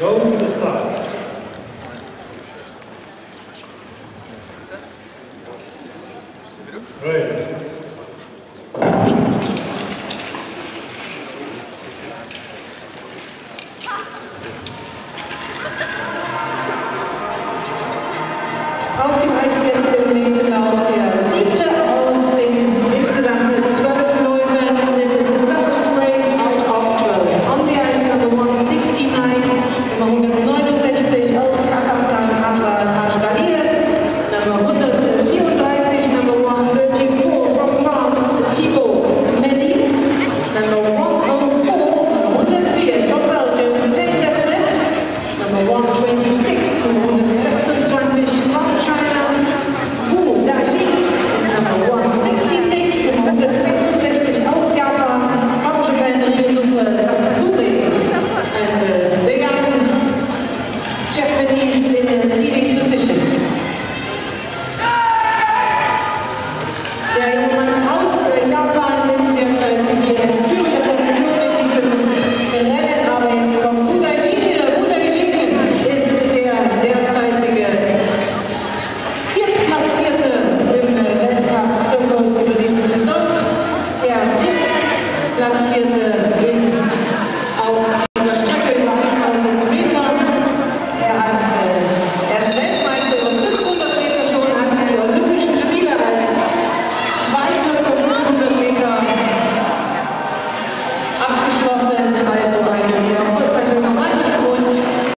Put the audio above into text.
Go to the start. Right. Oh, Auf dem это